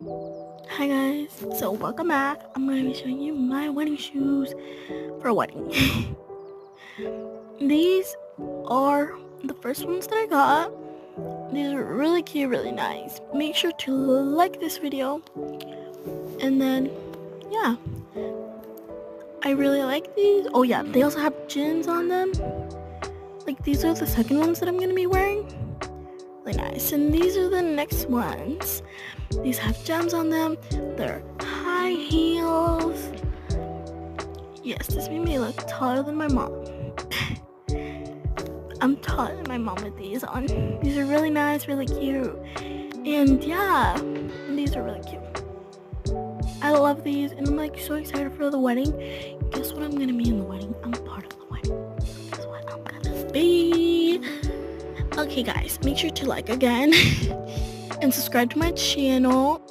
Hi guys, so welcome back. I'm going to be showing you my wedding shoes for a wedding. These are the first ones that I got. These are really cute, really nice. Make sure to like this video. And then, yeah. I really like these. Oh yeah, they also have gins on them. Like these are the second ones that I'm going to be wearing. Really nice. And these are the next ones. These have gems on them. They're high heels. Yes, this made me look taller than my mom. I'm taller than my mom with these on. These are really nice, really cute. And yeah, these are really cute. I love these and I'm like so excited for the wedding. Guess what I'm gonna be in the wedding? I'm part of the wedding. Guess what I'm gonna be? Okay guys, make sure to like again and subscribe to my channel